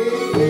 Amen.